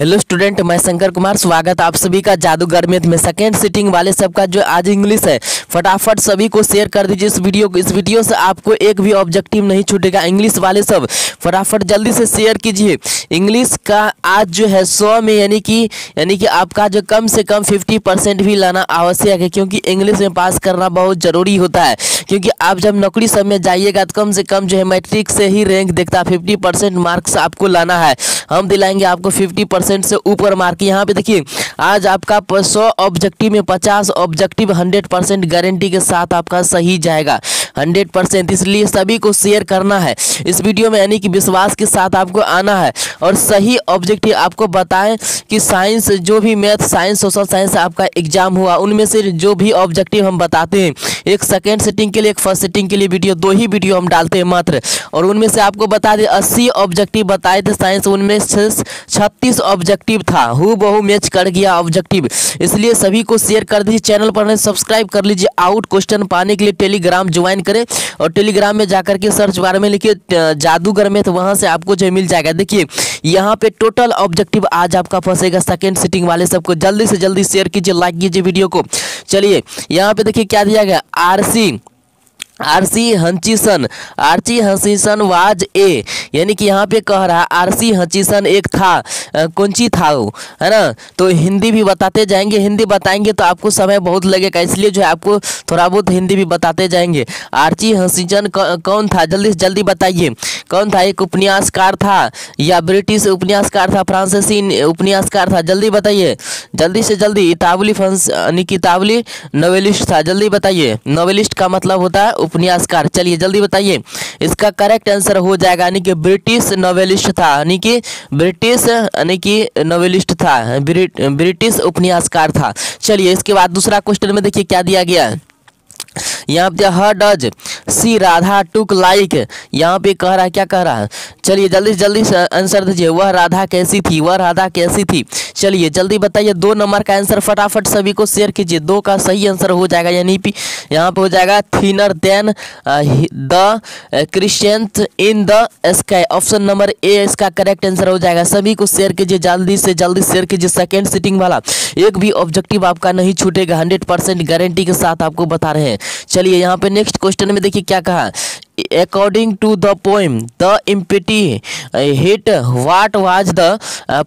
Hello student मैं शंकर कुमार। स्वागत आप सभी का जादूगर में। सेकेंड सिटिंग वाले सबका जो आज इंग्लिश है। फटाफट सभी को शेयर कर दीजिए इस वीडियो को। इस वीडियो से आपको एक भी ऑब्जेक्टिव नहीं छूटेगा। इंग्लिश वाले सब। फटाफट जल्दी से शेयर कीजिए। इंग्लिश का आज जो है सौ में यानी कि यानी कि आपका जो कम से कम फिफ्टी परसेंट भी लाना आवश्यक है, क्योंकि इंग्लिश में पास करना बहुत ज़रूरी होता है। क्योंकि आप जब नौकरी सब में जाइएगा तो कम से कम जो है मैट्रिक से ही रैंक देखता है। फिफ्टी परसेंट मार्क्स आपको लाना है। हम दिलाएँगे आपको फिफ्टी परसेंट से ऊपर मार्क यहाँ पे देखिए, आज आपका सौ ऑब्जेक्टिव में पचास ऑब्जेक्टिव हंड्रेड परसेंट गारंटी के साथ आपका सही जाएगा। Hundred percent. इसलिए सभी को शेयर करना है। इस वीडियो में यानी कि विश्वास के साथ आपको आना है और सही ऑब्जेक्टिव आपको बताएँ कि साइंस जो भी मैथ साइंस सोशल साइंस आपका एग्ज़ाम हुआ, उनमें से जो भी ऑब्जेक्टिव हम बताते हैं। एक सेकेंड सेटिंग के लिए, एक फ़र्स्ट सेटिंग के लिए वीडियो दो ही वीडियो हम डालते हैं मात्र। और उनमें से आपको बता दें, अस्सी ऑब्जेक्टिव बताए थे साइंस उनमें से छत्तीस ऑब्जेक्टिव था। हु बहु मैच कर गया ऑब्जेक्टिव इसलिए सभी को शेयर कर दीजिए चैनल पर सब्सक्राइब कर लीजिए। आउट क्वेश्चन पाने के लिए टेलीग्राम ज्वाइन करें और टेलीग्राम में जाकर के सर्च बार में लिखिए जादूगर में तो वहाँ से आपको जो मिल जाएगा। देखिए, यहाँ पे टोटल ऑब्जेक्टिव आज आपका फंसेगा सेकेंड सिटिंग वाले सबको। जल्दी से जल्दी शेयर कीजिए लाइक कीजिए वीडियो को। चलिए, यहाँ पे देखिए क्या दिया गया। RC RC Hutchinson RC Hutchinson was a, यानी कि यहाँ पे कह रहा है, आरसी हंचीसन एक था कौन ची था वो, है ना? तो हिंदी भी बताते जाएँगे, हिंदी बताएँगे तो आपको समय बहुत लगेगा, इसलिए जो है आपको थोड़ा बहुत हिंदी भी बताते जाएँगे। आरसी हंसीसन कौन था? जल्दी से जल्दी बताइए, कौन था? एक उपन्यासकार था, या ब्रिटिश उपन्यासकार था, फ्रांसीसी उपन्यासकार था, जल्दी बताइए, जल्दी से जल्दी, इतावली फ्रांस कितावली नोवेलिस्ट था, जल्दी बताइए, नोवेलिस्ट का मतलब होता है उपन्यासकार चलिए, जल्दी बताइए, इसका करेक्ट आंसर हो जाएगा, यानी कि ब्रिटिश नोवेलिस्ट था, यानी कि ब्रिटिश, यानी कि नोवेलिस्ट था ब्रिटिश उपन्यासकार था। चलिए, इसके बाद दूसरा क्वेश्चन में देखिए, क्या दिया गया यहाँ पे her does, she Radha took like. यहाँ पे कह रहा है, क्या कह रहा है? चलिए, जल्दी जल्दी आंसर दीजिए, वह राधा कैसी थी, वह राधा कैसी थी? चलिए, जल्दी बताइए, दो नंबर का आंसर फटाफट सभी को शेयर कीजिए। दो का सही आंसर हो जाएगा, यानी यहाँ पे हो जाएगा thinner than the Christians in the sky option number A इसका करेक्ट आंसर हो जाएगा। सभी को शेयर कीजिए, जल्दी से जल्दी शेयर कीजिए सेकेंड सिटिंग वाला। एक भी ऑब्जेक्टिव आपका नहीं छूटेगा हंड्रेड गारंटी के साथ आपको बता रहे हैं। चलिए, यहाँ पे नेक्स्ट क्वेश्चन में देखिए क्या कहा। According to the poem, the impety hit, what was the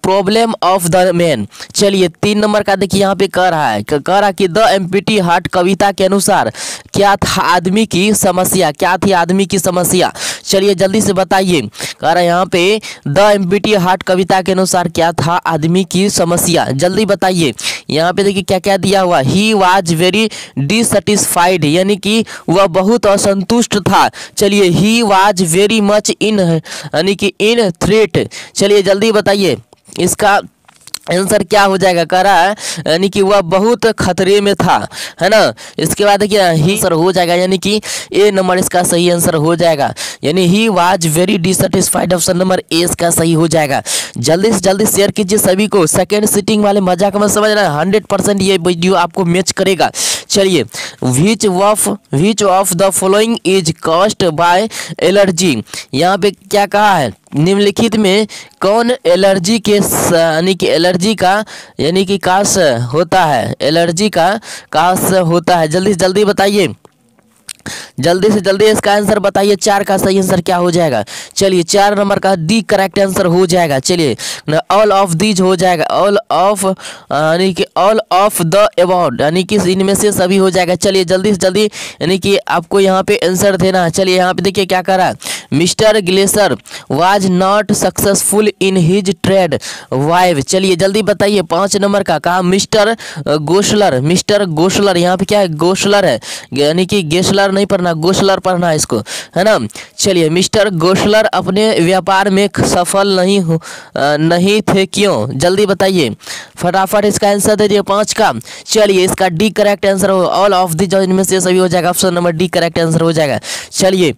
problem of the man? चलिए, तीन नंबर का देखिए, यहाँ पे कह रहा है कह रहा कि द एम्पिटी हार्ट कविता के अनुसार, क्या था आदमी की समस्या, क्या थी आदमी की समस्या? चलिए, जल्दी से बताइए, कह रहा है यहाँ पे द एम्पिटी हार्ट कविता के अनुसार क्या था आदमी की समस्या? जल्दी बताइए यहाँ पे देखिए क्या क्या दिया हुआ ही। वाज वेरी डिसटिस्फाइड यानी कि वह बहुत असंतुष्ट था। चलिए he was very much in यानी कि इन थ्रेट चलिए, जल्दी बताइए, इसका आंसर क्या हो जाएगा? कह रहा है, यानी कि वह बहुत खतरे में था, है ना? इसके बाद क्या ही आंसर हो जाएगा? यानी कि ए नंबर इसका सही आंसर हो जाएगा। यानी he was very dissatisfied option number A इसका सही हो जाएगा। जल्दी से जल्दी शेयर कीजिए सभी को। सेकेंड सीटिंग वाले मज़ाक में समझ रहे हंड्रेड परसेंट ये वीडियो आपको मैच करेगा। चलिए which of which of the following is caused by allergy यहाँ पे क्या कहा है? निम्नलिखित में कौन एलर्जी के यानी कि एलर्जी का, यानी कि काश होता है? एलर्जी का काश होता है। जल्दी जल्दी बताइए। जल्दी से जल्दी इसका आंसर बताइए, चार का सही आंसर क्या हो जाएगा? चलिए, चार नंबर का दी करेक्ट आंसर हो जाएगा। चलिए ऑल ऑफ़ दीज हो जाएगा। ऑल ऑफ़ यानी कि ऑल ऑफ़ द अबाउट यानी कि इनमें से सभी हो जाएगा। चलिए, जल्दी से जल्दी, यानी कि आपको यहाँ पे आंसर देना है। चलिए, यहाँ पे देखिए क्या करा है। Mister Glaser was not successful in his trade wife चलिए, जल्दी बताइए, पाँच नंबर का कहा, मिस्टर गोशलर मिस्टर गोशलर यहाँ पे क्या है? गोशलर है। यानी कि गेशलर नहीं पढ़ना गोशलर पढ़ना है इसको, है ना? चलिए, मिस्टर गोशलर अपने व्यापार में सफल नहीं हो नहीं थे क्यों? जल्दी बताइए। फटाफट इसका आंसर दे दिए पाँच का। चलिए, इसका डी करेक्ट आंसर हो ऑल ऑफ़ दी जो इनमें से सभी हो जाएगा। Option number D correct answer हो जाएगा। चलिए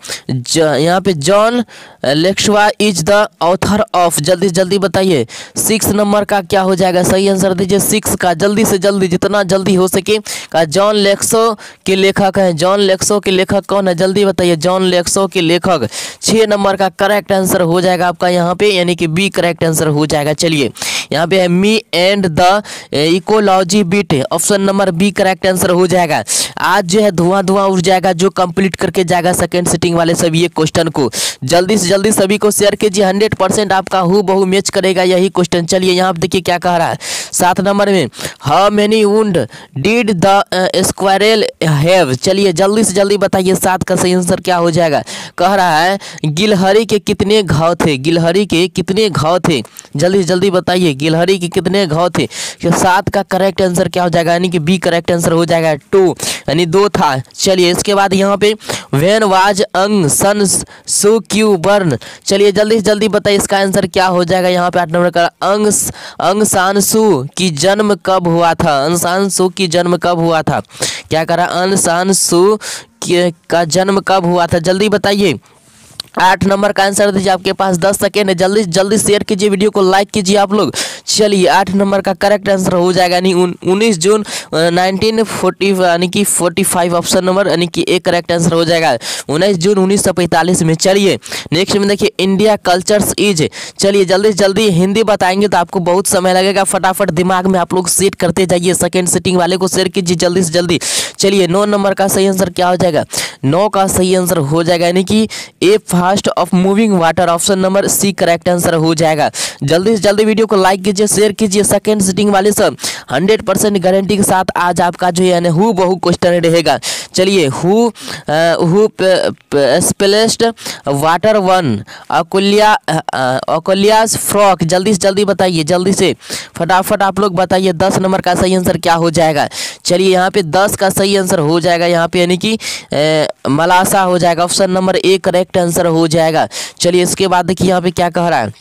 यहाँ पे जॉन लेक्सवा इज़ द ऑथर ऑफ़। जल्दी जल्दी बताइए, सिक्स नंबर का क्या हो जाएगा? सही आंसर दीजिए सिक्स का। जल्दी से जल्दी, जितना जल्दी हो सके, का जॉन लेक्सो के लेखक हैं। जॉन लेक्सो के लेखक कौन है? जल्दी बताइए, जॉन लेक्सो के लेखक। छः नंबर का करेक्ट आंसर हो जाएगा आपका यहाँ पे, यानी कि बी करेक्ट आंसर हो जाएगा। चलिए यहाँ पे है me and the ecology bit option number B correct answer हो जाएगा। आज जो है धुआँ धुआँ उठ जाएगा, जो कंप्लीट करके जाएगा सेकंड सिटिंग वाले सभी ये क्वेश्चन को। जल्दी से जल्दी सभी को शेयर कीजिए हंड्रेड परसेंट आपका हु बहु मैच करेगा यही क्वेश्चन चलिए यहाँ पे देखिए क्या कह रहा है। सात नंबर में how many wound did the squirrel have चलिए जल्दी से जल्दी बताइए सात का सही आंसर क्या हो जाएगा। कह रहा है, गिलहरी के कितने घाव थे? गिलहरी के कितने घाव थे? जल्दी से जल्दी बताइए, गिलहरी के कितने घाव थे? सात का करेक्ट आंसर क्या हो जाएगा? यानी कि बी करेक्ट आंसर हो जाएगा। टू यानी दो था। चलिए, इसके बाद यहाँ पे वेन वाज अंग, सन, सो, क्यू बर्न चलिए, जल्दी से जल्दी बताइए, इसका आंसर क्या हो जाएगा? यहाँ पे आठ नंबर का अंग अंग सानसु की जन्म कब हुआ था? अंग सु, की जन्म कब हुआ था? क्या करा? सान, सु का जन्म कब हुआ था? जल्दी बताइए। आठ नंबर का आंसर दीजिए आपके पास दस सेकेंड है। जल्दी जल्दी शेयर कीजिए वीडियो को, लाइक कीजिए आप लोग। चलिए, आठ नंबर का करेक्ट आंसर हो जाएगा, यानी उन्नीस जून नाइनटीन फोर्टी, यानी कि फोर्टी फाइव ऑप्शन नंबर यानी कि एक करेक्ट आंसर हो जाएगा। उन्नीस जून उन्नीस सौ पैंतालीस में, चलिए नेक्स्ट में देखिए इंडिया कल्चर्स इज़ चलिए, जल्दी जल्दी हिंदी बताएँगे तो आपको बहुत समय लगेगा। फटाफट दिमाग में आप लोग सेट करते जाइए सेकेंड सिटिंग वाले को शेयर कीजिए जल्दी से जल्दी। चलिए, नौ नंबर का सही आंसर क्या हो जाएगा? नौ का सही आंसर हो जाएगा, यानी कि a fast of moving water option number C correct answer हो जाएगा। जल्दी से जल्दी वीडियो को लाइक कीजिए शेयर कीजिए सेकेंड सिटिंग वाले सब हंड्रेड परसेंट गारंटी के साथ आज आपका जो है हु बहु क्वेश्चन रहेगा। चलिए, who who spoiled water one अकुल्या अकुलियास फ्रॉक जल्दी से जल्दी बताइए, जल्दी से। फटाफट आप लोग बताइए, दस नंबर का सही आंसर क्या हो जाएगा। चलिए, यहाँ पे दस का सही आंसर हो जाएगा। यहाँ पे यानी कि मलासा हो जाएगा। Option number A correct answer जाएगा। चलिए इसके बाद देखिए यहाँ पे क्या कह रहा है।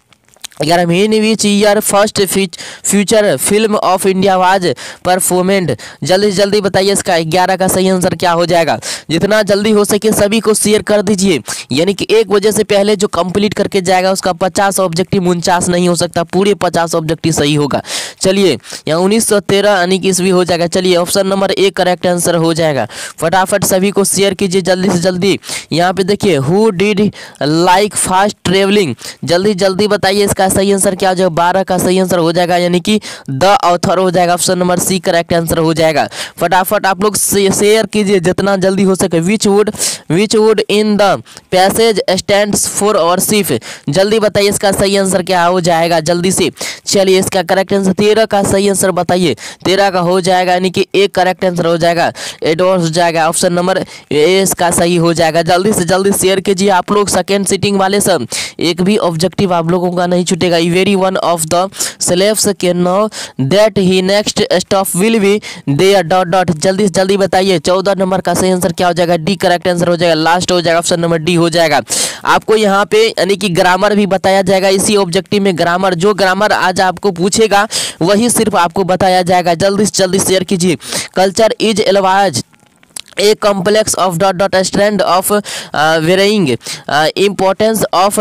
ग्यारह in which year first feature film of India was performed जल्दी से जल्दी बताइए इसका ग्यारह का सही आंसर क्या हो जाएगा? जितना जल्दी हो सके सभी को शेयर कर दीजिए। यानी कि एक वजह से पहले जो कंप्लीट करके जाएगा, उसका पचास ऑब्जेक्टिव उनचास नहीं हो सकता, पूरे पचास ऑब्जेक्टिव सही होगा। चलिए, यहाँ उन्नीस सौ तेरह यानी कि ईस्वी हो जाएगा। चलिए ऑप्शन नंबर एक करेक्ट आंसर हो जाएगा। फटाफट सभी को शेयर कीजिए जल्दी से जल्दी। यहाँ पे देखिए who did like fast travelling जल्दी जल्दी बताइए इसका का सही आंसर क्या हो जाएगा? बारह का सही आंसर हो जाएगा, यानी कि द ऑथर हो जाएगा option number C correct answer हो जाएगा। फटाफट आप लोग शेयर कीजिए जितना जल्दी हो सके। Which word which word in the passage stand for और सिफ जल्दी बताइए इसका सही आंसर क्या हो जाएगा, जल्दी से। चलिए इसका करेक्ट आंसर तेरह का सही आंसर बताइए। तेरह का हो जाएगा, यानी कि एक करेक्ट आंसर हो जाएगा। एडवांस हो जाएगा ऑप्शन नंबर ए इसका सही हो जाएगा। जल्दी से जल्दी शेयर कीजिए आप लोग सेकेंड सीटिंग वाले सब एक भी ऑब्जेक्टिव आप लोगों का नहीं छूटेगा। Very one of the slaves के know that he next stop will be there dot dot जल्दी से जल्दी बताइए। चौदह नंबर का सही आंसर क्या हो जाएगा? डी करेक्ट आंसर हो जाएगा। लास्ट हो जाएगा। ऑप्शन नंबर डी हो जाएगा। आपको यहाँ पे यानी कि ग्रामर भी बताया जाएगा। इसी ऑब्जेक्टिव में ग्रामर जो ग्रामर आज आपको पूछेगा, वही सिर्फ़ आपको बताया जाएगा। जल्दी से जल्दी शेयर कीजिए। Culture is always a complex of dot dot strand of varying importance of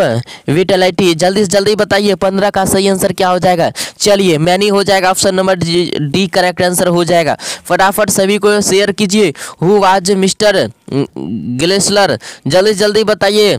vitality जल्दी से जल्दी बताइए, पंद्रह का सही आंसर क्या हो जाएगा? चलिए मैनी हो जाएगा option number D correct answer हो जाएगा। फटाफट सभी को शेयर कीजिए। हु वाज मिस्टर ग्लेसलर जल्दी जल्दी बताइए।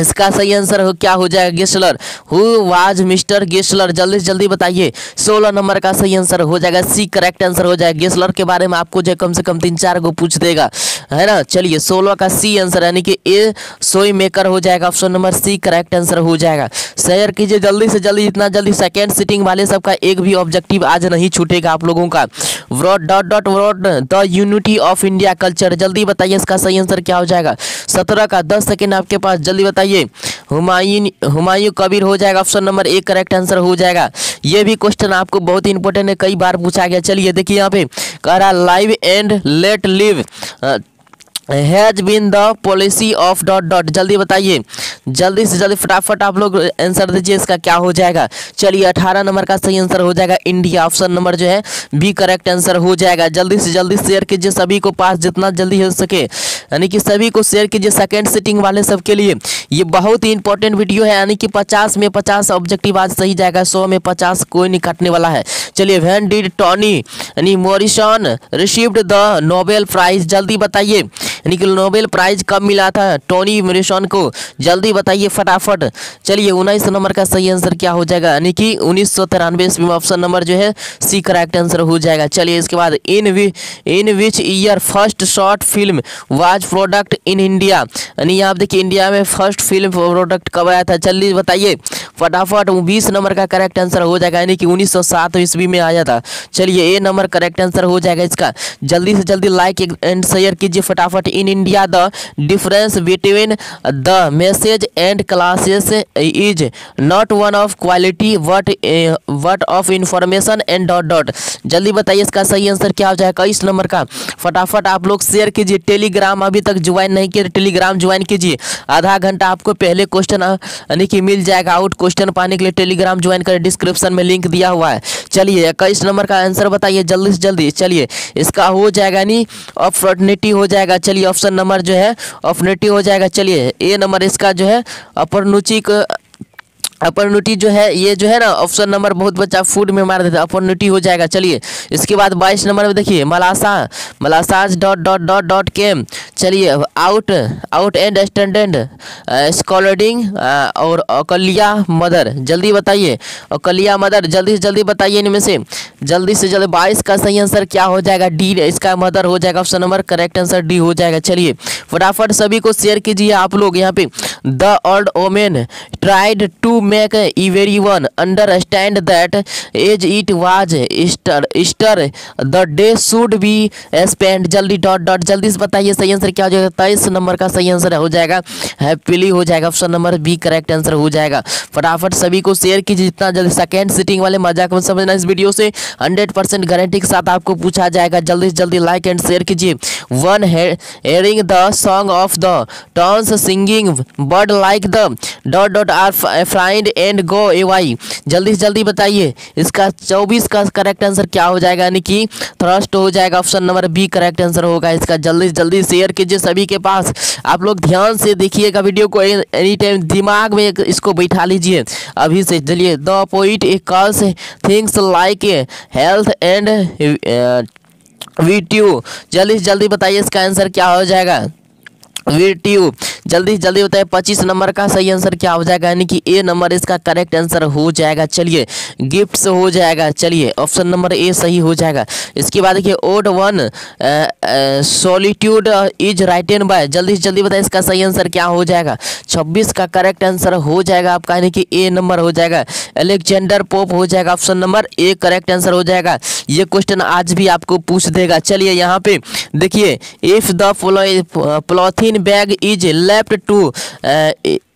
इसका सही आंसर हो क्या हो जाएगा Gessler who was mister Gessler जल्दी से जल्दी बताइए। सोलह नंबर का सही आंसर हो जाएगा। सी करेक्ट आंसर हो जाएगा। गेस्लर के बारे में आपको जो कम से कम तीन चार को पूछ देगा। है ना? चलिए, सोलह का सी आंसर, यानी कि ए सोई मेकर हो जाएगा। Option number C correct answer हो जाएगा। शेयर कीजिए जल्दी से जल्दी जितना जल्दी सेकेंड सिटिंग वाले सबका एक भी ऑब्जेक्टिव आज नहीं छूटेगा आप लोगों का। Broad dot dot broad the unity of India culture जल्दी बताइए इसका सही आंसर क्या हो जाएगा। सत्रह का, दस सेकेंड आपके पास। जल्दी बताइए। हुमायूं हुमायूं कबीर हो जाएगा ऑप्शन नंबर एक करेक्ट आंसर हो जाएगा। ये भी क्वेश्चन आपको बहुत ही इंपॉर्टेंट है, कई बार पूछा गया। चलिए देखिए यहाँ पे कह रहा live and let live has been the policy of dot dot जल्दी बताइए। जल्दी से जल्दी फटाफट आप लोग आंसर दीजिए, इसका क्या हो जाएगा। चलिए, अठारह नंबर का सही आंसर हो जाएगा। इंडिया ऑप्शन नंबर जो है बी करेक्ट आंसर हो जाएगा। जल्दी से जल्दी शेयर कीजिए सभी को पास, जितना जल्दी हो सके। यानी कि सभी को शेयर कीजिए सेकेंड सिटिंग वाले सबके लिए। ये बहुत ही इंपॉर्टेंट वीडियो है। यानी कि पचास में पचास ऑब्जेक्टिव आज सही जाएगा, सौ में पचास कोई नहीं काटने वाला है। चलिए वैन डिड टॉनी, यानी Morrison, received the Nobel prize. जल्दी बताइए, यानी कि नोबेल प्राइज कब मिला था टोनी मोरिसन को? जल्दी बताइए फटाफट। चलिए उन्नीस नंबर का सही आंसर क्या हो जाएगा? यानी कि उन्नीस सौ तिरानवे ईस्वी में ऑप्शन नंबर जो है, सी करेक्ट आंसर हो जाएगा। चलिए इसके बाद in we, in which year first short film was produced in India? यानी यहाँ देखिए इंडिया में फ़र्स्ट फ़िल्म प्रोडक्ट कब आया था? जल्दी बताइए। फटाफट बीस नंबर का करेक्ट आंसर हो जाएगा, यानी कि उन्नीस सौ सात ईस्वी में आया था चलिए, ए नंबर करेक्ट आंसर हो जाएगा इसका। जल्दी से जल्दी लाइक एंड शेयर कीजिए फटाफट। In India the difference between the masses and classes is not one of quality what what of information and dot dot जल्दी बताइए इसका सही आंसर क्या हो जाएगा इस नंबर का। फटाफट आप लोग शेयर कीजिए। टेलीग्राम अभी तक ज्वाइन नहीं किया टेलीग्राम ज्वाइन कीजिए। आधा घंटा आपको पहले क्वेश्चन यानी कि मिल जाएगा। आउट क्वेश्चन पाने के लिए टेलीग्राम ज्वाइन करें डिस्क्रिप्शन में लिंक दिया हुआ है। चलिए इक्कीस नंबर का आंसर बताइए जल्दी से जल्दी। चलिए, इसका हो जाएगा नहीं अपॉर्चुनिटी हो जाएगा। चलिए, ऑप्शन नंबर जो है अपॉर्चुनिटी हो जाएगा। चलिए, ए नंबर इसका जो है अपॉर्चुनिटी अपॉर्चुनिटी जो है, ये जो है ना ऑप्शन नंबर बहुत बच्चा फ़ूड में मार देता है अपॉर्चुनिटी हो जाएगा। चलिए, इसके बाद बाईस नंबर में देखिए, मलासा, मलासाज dot dot dot dot came चलिए out out and standing scolding और अकलिया मदर, जल्दी बताइए। अकलिया मदर, जल्दी से जल्दी बताइए इनमें से। जल्दी से जल्दी, बाईस का सही आंसर क्या हो जाएगा? डी इसका मदर हो जाएगा option number correct answer D हो जाएगा। चलिए, फटाफट सभी को शेयर कीजिए आप लोग यहाँ पे। The old woman tried to make everyone understand that as it was Easter, Easter the day should be spent. जल्दी डॉट डॉट जल्दी से बताइए सही आंसर क्या हो जाएगा? तेईस नंबर का सही आंसर हो जाएगा। हैप्पीली हो जाएगा। Option number B correct answer हो जाएगा। फटाफट सभी को शेयर कीजिए जितना जल्दी सेकेंड सिटिंग वाले मज़ाक में समझना इस वीडियो से। हंड्रेड गारंटी के साथ आपको पूछा जाएगा। जल्दी से जल्दी लाइक एंड शेयर कीजिए। On hearing the song of the tons singing bird like the dot dot are friend and go away जल्दी से जल्दी बताइए, इसका चौबीस का करेक्ट आंसर क्या हो जाएगा, यानी कि थ्रस्ट हो जाएगा option number B correct answer होगा इसका। जल्दी से जल्दी शेयर कीजिए सभी के पास। आप लोग ध्यान से देखिएगा वीडियो को एनी टाइम दिमाग में इसको बैठा लीजिए। अभी से चलिए the poet a calls things like health and virtue जल्दी से जल्दी बताइए इसका आंसर क्या हो जाएगा? वीट्यू जल्दी जल्दी बताइए पच्चीस नंबर का सही आंसर क्या हो जाएगा? यानी कि ए नंबर इसका करेक्ट आंसर हो जाएगा। चलिए गिफ्ट्स हो जाएगा। चलिए ऑप्शन नंबर ए सही हो जाएगा। इसके बाद देखिए ode on solitude is written by जल्दी से जल्दी बताइए इसका सही आंसर क्या हो जाएगा? छब्बीस का करेक्ट आंसर हो जाएगा आपका। यानी कि ए नंबर हो जाएगा। एलेक्जेंडर पोप हो जाएगा option number. A correct answer हो जाएगा। ये क्वेश्चन आज भी आपको पूछ देगा। चलिए, यहाँ पे देखिए if the polythene bag is left to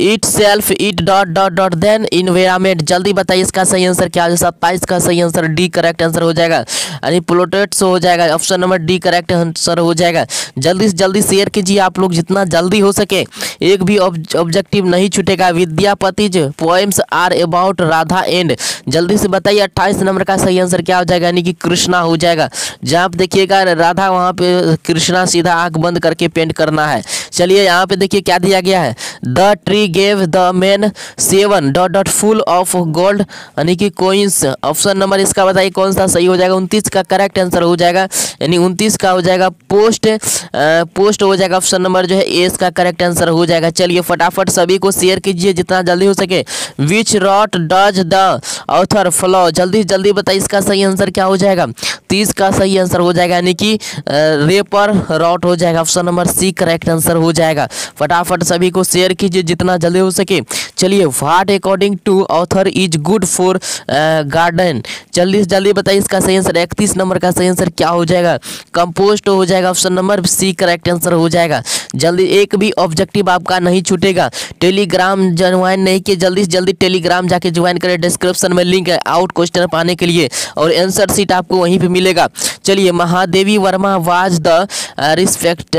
itself it dot dot dot then environment जल्दी बताइए इसका सही आंसर क्या है? सत्ताईस का सही आंसर डी करेक्ट आंसर हो जाएगा। यानी प्लोटेट्स हो जाएगा। Option number D correct answer हो जाएगा। जल्दी से जल्दी शेयर कीजिए आप लोग जितना जल्दी हो सके। एक भी ऑब्जेक्टिव नहीं छूटेगा। Vidyapati's poems are about Radha and जल्दी से बताइए अट्ठाईस नंबर का सही आंसर क्या हो जाएगा? यानी कि कृष्णा हो जाएगा। जहाँ देखिएगा राधा, वहाँ पे कृष्णा सीधा आँख बंद करके पेंट करना है। चलिए यहाँ पे देखिए क्या दिया गया है। The tree gave the man seven dot dot full of gold यानी कि कोइंस ऑप्शन नंबर इसका बताइए कौन सा सही हो जाएगा। उनतीस का करेक्ट आंसर हो जाएगा। यानी उनतीस का हो जाएगा पोस्ट पोस्ट हो जाएगा। ऑप्शन नंबर जो है ए इसका करेक्ट आंसर हो जाएगा। चलिए फटाफट सभी को शेयर कीजिए जितना जल्दी हो सके। Which route does the author follow जल्दी जल्दी बताइए इसका सही आंसर क्या हो जाएगा। तीस का सही आंसर हो जाएगा। यानी कि रेपर रॉट हो जाएगा। Option number C correct answer हो जाएगा। फटाफट सभी को शेयर कीजिए जितना जल्दी हो सके। चलिए what according to author is good for garden जल्दी से जल्दी बताइए इसका सही आंसर इकतीस नंबर का सही आंसर क्या हो जाएगा? कंपोस्ट हो जाएगा option number C correct answer हो जाएगा। जल्दी, एक भी ऑब्जेक्टिव आपका नहीं छूटेगा। टेलीग्राम ज्वाइन नहीं किए, जल्दी से जल्दी टेलीग्राम जाके ज्वाइन करें। डिस्क्रिप्शन में लिंक है आउट क्वेश्चन पाने के लिए। और आंसर सीट आपको वहीं पे मिलेगा। चलिए, Mahadevi Varma was the respect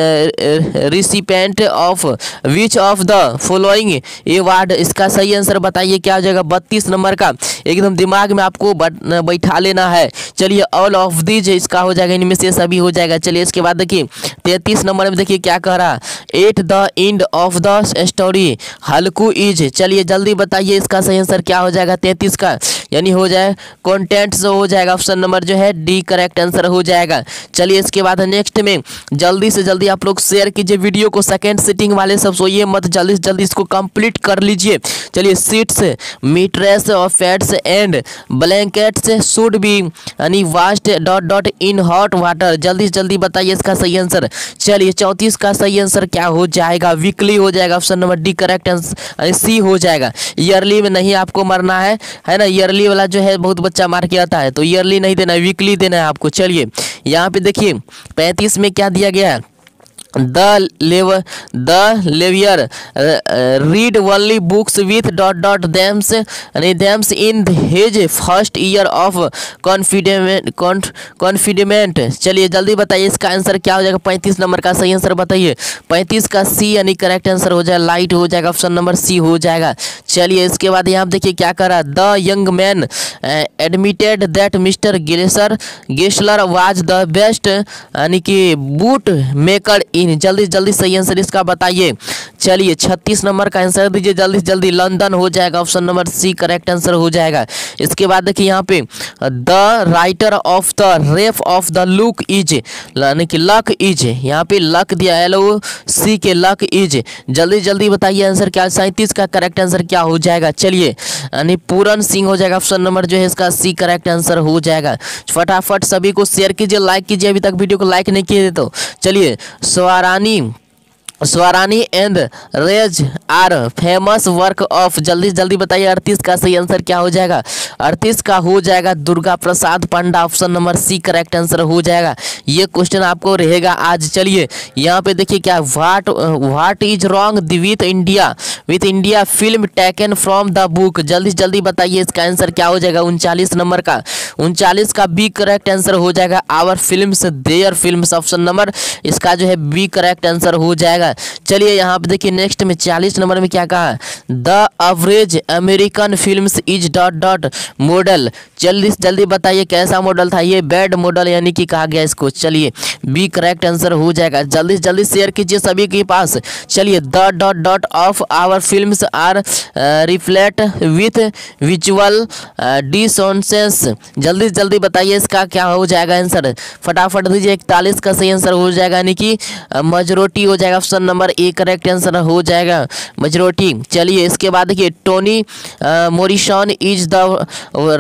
recipient of which of the following award इसका सही आंसर बताइए, क्या हो जाएगा? बत्तीस नंबर का। एकदम दिमाग में आपको बैठा लेना है। चलिए ऑल ऑफ़ दीज इसका हो जाएगा, इनमें से सभी हो जाएगा। चलिए, इसके बाद देखिए, तैतीस नंबर में देखिए क्या कह रहा। At the end of the story Halku is चलिए, जल्दी बताइए, इसका सही आंसर क्या हो जाएगा, तैतीस का। यानी हो जाए कॉन्टेंट से हो जाएगा ऑप्शन नंबर जो है डी करेक्ट आंसर हो जाएगा। चलिए इसके बाद नेक्स्ट में। जल्दी से जल्दी आप लोग शेयर कीजिए वीडियो को। सेकेंड सीटिंग वाले सब सोइए मत जल्दी से जल्दी इसको कंप्लीट कर लीजिए। चलिए सीट्स मीट्रेस और fats and blankets should be यानी washed dot dot in hot water जल्दी से जल्दी बताइए इसका सही आंसर चलिए चौंतीस का सही आंसर क्या हो जाएगा? वीकली हो जाएगा। Option number D correct answer C हो जाएगा। ईयरली में नहीं आपको मरना है है ना? ईयरली वाला जो है बहुत बच्चा मार के आता है तो ईयरली नहीं देना है वीकली देना है आपको। चलिए, यहाँ पे देखिए, पैंतीस में क्या दिया गया है? The lev, the lawyer read only books with dot dot dams dams in his first year of confident confident चलिए, जल्दी बताइए, इसका आंसर क्या हो जाएगा? पैंतीस नंबर का सही आंसर बताइए। पैंतीस का सी यानी करेक्ट आंसर हो जाएगा लाइट हो जाएगा ऑप्शन नंबर सी हो जाएगा। चलिए, इसके बाद यहाँ देखिए क्या कर करा the young man admitted that mister Gesser Gessler was the best यानी कि बूट मेकर इन जल्दी जल्दी सही आंसर इसका बताइए। चलिए, छत्तीस नंबर का आंसर दीजिए, जल्दी से जल्दी लंदन हो जाएगा option number C correct answer हो जाएगा। इसके बाद देखिए यहाँ पे the writer of the rape of the lock is यानी कि लक इज़ यहाँ पे लक दिया एल ओ सी के लक इज़ जल्दी जल्दी बताइए आंसर क्या, सैंतीस का करेक्ट आंसर क्या हो जाएगा? चलिए, यानी पूरन सिंह हो जाएगा ऑप्शन नंबर जो है इसका सी करेक्ट आंसर हो जाएगा। फटाफट सभी को शेयर कीजिए लाइक कीजिए, अभी तक वीडियो को लाइक नहीं किए तो। चलिए, स्वारानी स्वरानी and rage are famous work of जल्दी जल्दी बताइए अड़तीस का सही आंसर क्या हो जाएगा? अड़तीस का हो जाएगा Durga Prasad Panda option number C correct answer हो जाएगा। ये क्वेश्चन आपको रहेगा आज। चलिए, यहाँ पे देखिए क्या what what is wrong with India with India film taken from the book जल्दी जल्दी बताइए इसका आंसर क्या हो जाएगा? उनचालीस नंबर का। उनचालीस का बी करेक्ट आंसर हो जाएगा। Our film their film option number इसका जो है बी करेक्ट आंसर हो जाएगा। चलिए यहाँ पे देखिए नेक्स्ट में चालीस नंबर में क्या कहा the average American film is dot dot model जल्दी से जल्दी बताइए कैसा मॉडल था? ये बैड मॉडल यानी कि कहा गया इसको। चलिए बी करेक्ट आंसर हो जाएगा। जल्दी जल्दी शेयर कीजिए सभी के पास। चलिए the dot dot of our film are reflect with visual dissonance जल्दी जल्दी बताइए इसका क्या हो जाएगा आंसर फटाफट दीजिए, इकतालीस का सही आंसर हो जाएगा यानी कि मेजोरिटी हो जाएगा। नंबर ए करेक्ट आंसर हो जाएगा। मेजोरिटी चलिए इसके बाद देखिए, Tony Morrison is the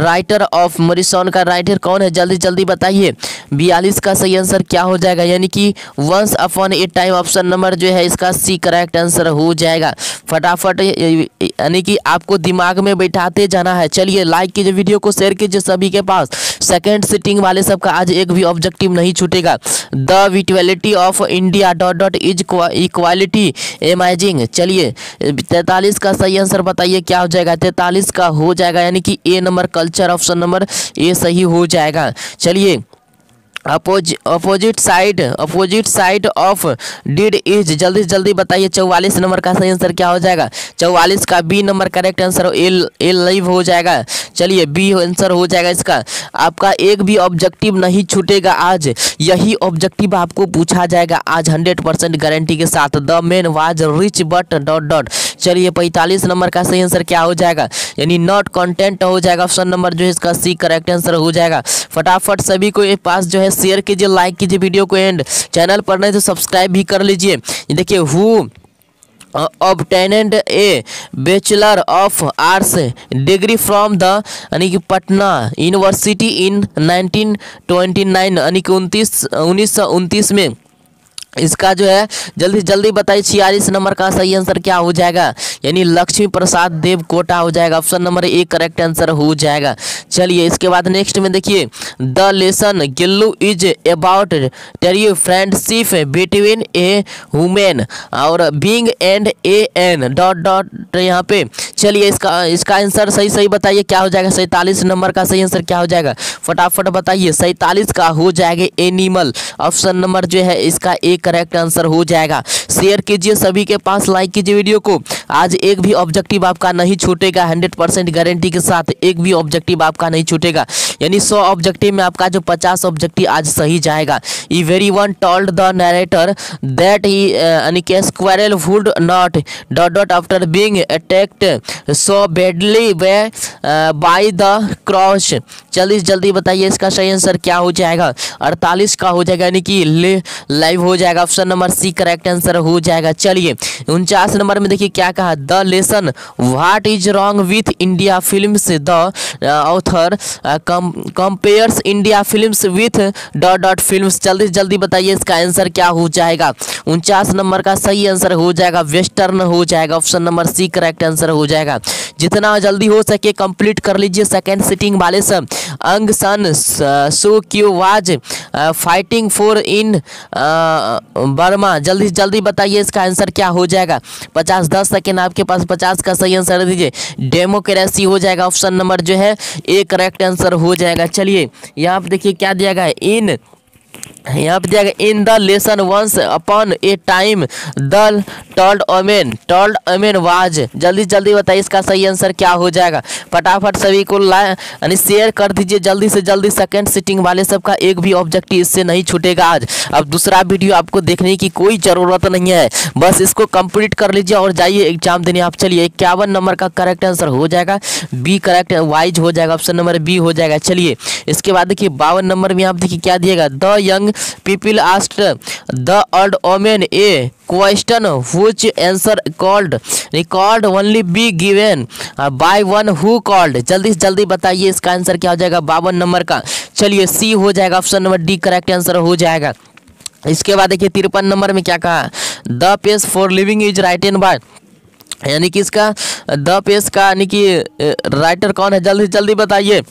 writer of Morrison का राइटर कौन है? जल्दी जल्दी बताइए। बयालीस का सही आंसर क्या हो जाएगा? यानी कि once upon a time option number जो है, इसका सी करेक्ट आंसर हो जाएगा। फटाफट यानी कि आपको दिमाग में बैठाते जाना है। चलिए लाइक कीजिए वीडियो को शेयर कीजिए सभी के पास। सेकेंड सिटिंग वाले सबका आज एक भी ऑब्जेक्टिव नहीं छूटेगा। The vitality of India dot dot is equality amazing चलिए, तैतालीस का सही आंसर बताइए, क्या हो जाएगा? तैतालीस का हो जाएगा, यानी कि A number culture option number A सही हो जाएगा। चलिए oppose, opposite side opposite side of did is जल्दी से जल्दी बताइए, चौवालीस नंबर का सही आंसर क्या हो जाएगा? चौवालीस का B number correct answer L L live हो जाएगा। चलिए बी आंसर हो जाएगा इसका। आपका एक भी ऑब्जेक्टिव नहीं छूटेगा आज। यही ऑब्जेक्टिव आपको पूछा जाएगा आज हंड्रेड परसेंट गारंटी के साथ। The man was rich but dot dot चलिए पैंतालीस नंबर का सही आंसर क्या हो जाएगा? यानी नॉट कंटेंट हो जाएगा ऑप्शन नंबर जो है इसका सी करेक्ट आंसर हो जाएगा। फटाफट सभी को पास जो है शेयर कीजिए लाइक कीजिए वीडियो को एंड चैनल पर नहीं तो सब्सक्राइब भी कर लीजिए। देखिए who obtained a bachelor of arts degree from the यानी कि पटना यूनिवर्सिटी इन 1929 यानी कि उनतीस, उन्नीस में। इसका जो है, जल्दी जल्दी बताइए, छियालीस नंबर का सही आंसर क्या हो जाएगा? यानी लक्ष्मी प्रसाद देव कोटा हो जाएगा। Option number A correct answer हो जाएगा। चलिए, इसके बाद नेक्स्ट में देखिए। The lesson Gillu is about true friendship between a women और being and a an dot dot यहाँ पे। चलिए, इसका इसका आंसर सही सही बताइए, क्या हो जाएगा? सैंतालीस नंबर का सही आंसर क्या हो जाएगा? फटाफट बताइए, सैंतालीस का हो जाएगा एनिमल ऑप्शन नंबर जो है, इसका ए करेक्ट आंसर हो जाएगा। शेयर कीजिए सभी के पास लाइक कीजिए वीडियो को। आज एक भी ऑब्जेक्टिव आपका नहीं छूटेगा हंड्रेड परसेंट गारंटी के साथ एक भी ऑब्जेक्टिव आपका नहीं छूटेगा। यानी सौ ऑब्जेक्टिव में आपका जो पचास ऑब्जेक्टिव आज सही जाएगा। Every one told the narrator that he यानी कि squirrel would not dot dot after being attacked so badly way by the crows जल्दी जल्दी बताइए, इसका सही आंसर क्या हो जाएगा? अड़तालीस का हो जाएगा, यानी कि लाइव हो जाएगा। Option number C correct answer हो जाएगा। चलिए, उनचास नंबर में देखिए क्या कहा। The lesson, what is wrong with India films? The author compares India films with dot dot films. जल्दी जल्दी बताइए इसका आंसर क्या हो जाएगा। उनचास नंबर का सही आंसर हो जाएगा। वेस्टर्न हो जाएगा। Option number C correct answer हो जाएगा। जितना जल्दी हो सके कंप्लीट कर लीजिए सेकेंड सिटिंग वाले सब Aung San, Suu Kyi was fighting for in Burma जल्दी जल्दी बताइए इसका आंसर क्या हो जाएगा? पचास दस सेकेंड आपके पास, पचास का सही आंसर दीजिए। डेमोक्रेसी हो जाएगा, ऑप्शन नंबर जो है ए करेक्ट आंसर हो जाएगा। चलिए, यहाँ पर देखिए क्या दिया गया इन यहाँ पे दिया गया in the lesson once upon a time the old woman old woman was जल्दी जल्दी बताइए इसका सही आंसर क्या हो जाएगा। फटाफट सभी को यानी शेयर कर दीजिए, जल्दी से जल्दी सेकंड सिटिंग वाले सबका एक भी ऑब्जेक्टिव इससे नहीं छूटेगा आज। अब दूसरा वीडियो आपको देखने की कोई ज़रूरत नहीं है। बस इसको कंप्लीट कर लीजिए और जाइए एग्ज़ाम देने। आप चलिए, इक्यावन नंबर का करेक्ट आंसर हो जाएगा। बी करेक्ट वाइज हो जाएगा ऑप्शन नंबर बी हो जाएगा। चलिए, इसके बाद देखिए, बावन नंबर में आप देखिए क्या दिएगा the young people asked the old woman a question which answer called. Only be given uh, by one who called. जल्दी से जल्दी बताइए इसका आंसर क्या हो जाएगा? बावन नंबर का। चलिए सी हो जाएगा option number D correct answer हो जाएगा। इसके बाद देखिए तिरपन नंबर में क्या कहा? The page for living is written by यानी कि इसका द पेज का यानी कि राइटर कौन है? जल्दी जल्दी बताइए।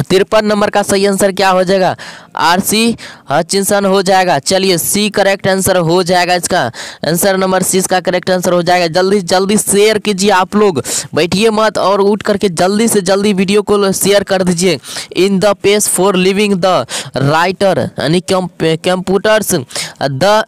तिरपन नंबर का सही आंसर क्या हो जाएगा? आर सी हचिनसन हो जाएगा। चलिए सी करेक्ट आंसर हो जाएगा इसका। आंसर नंबर सी इसका करेक्ट आंसर हो जाएगा। जल्दी जल्दी शेयर कीजिए आप लोग। बैठिए मत और उठ करके जल्दी से जल्दी वीडियो को शेयर कर दीजिए। In the page for living the writer यानी compares the